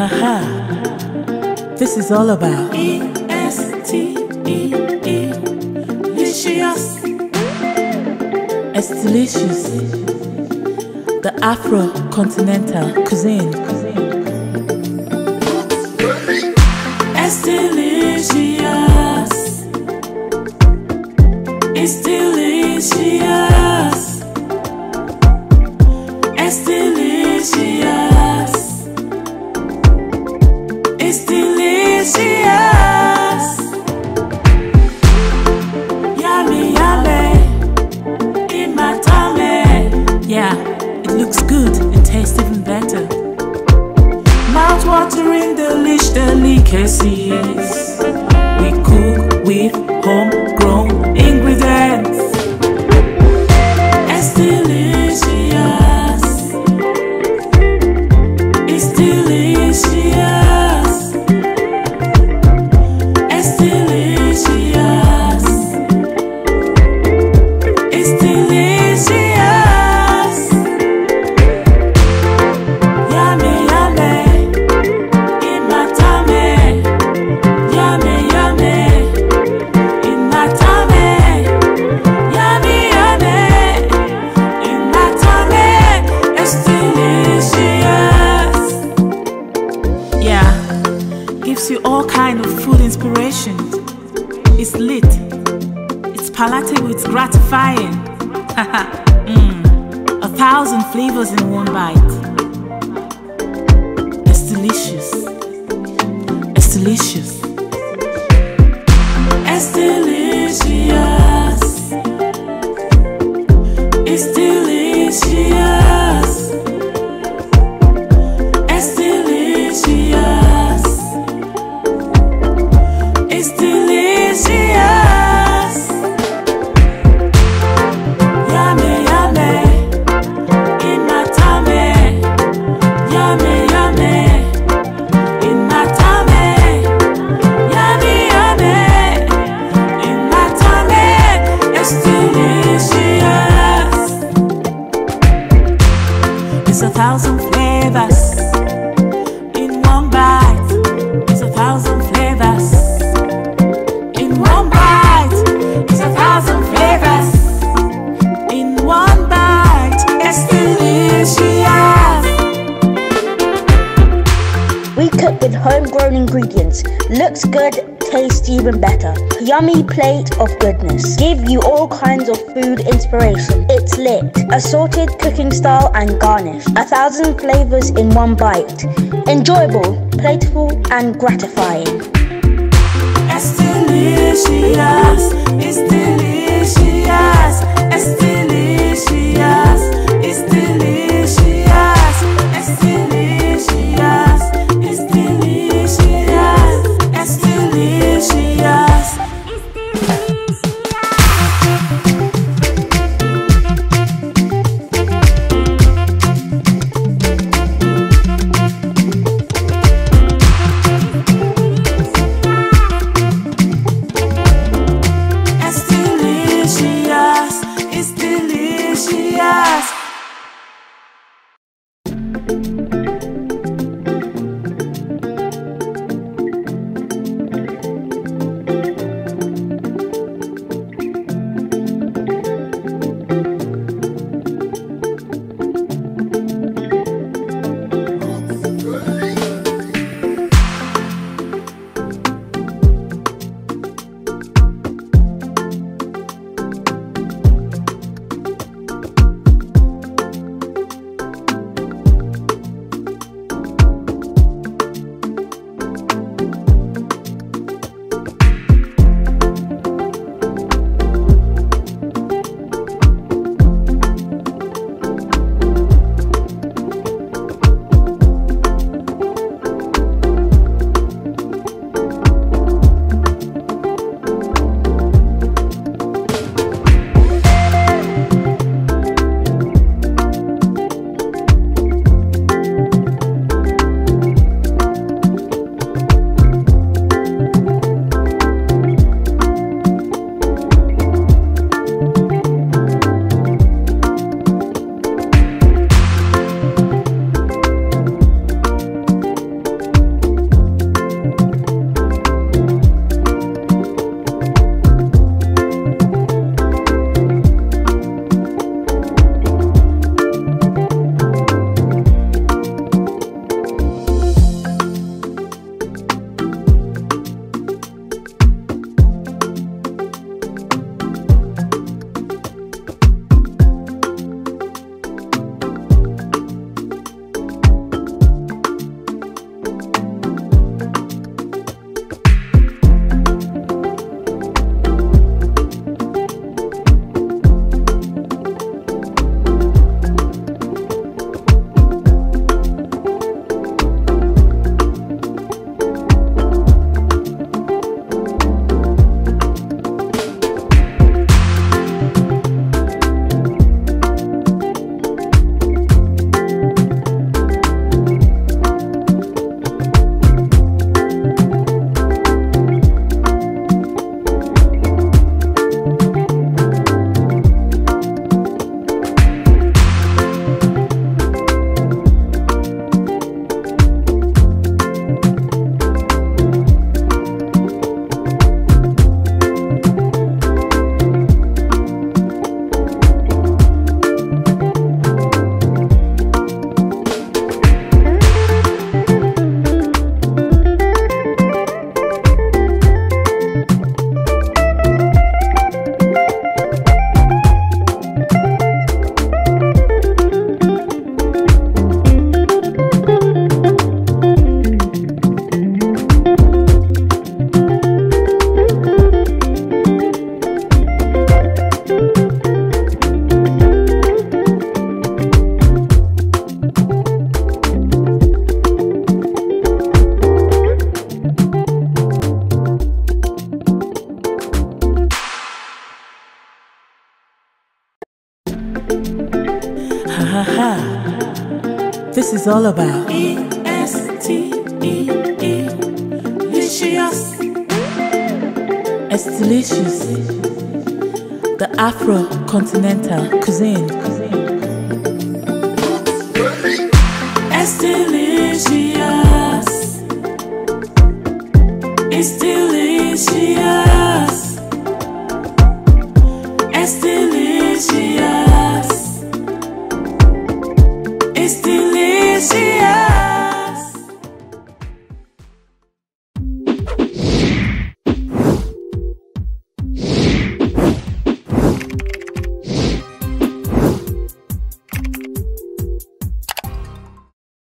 Haha. This is all about E S T E E Licious. It's delicious. The Afro continental cuisine. It's delicious. It's delicious. Delicacies. We cook with homegrown ingredients. It's delicious. It's delicious. Palatable. It's gratifying. mm. A thousand flavors in one bite. It's delicious. It's delicious. with us. With homegrown ingredients. Looks good, tastes even better. Yummy plate of goodness. Give you all kinds of food inspiration. It's lit. Assorted cooking style and garnish. A thousand flavors in one bite. Enjoyable, playful, and gratifying. It's delicious. It's delicious. It's delicious. This is all about. E S T E E Licious. EsteeLicious, the Afro continental cuisine. It's delicious. It's delicious.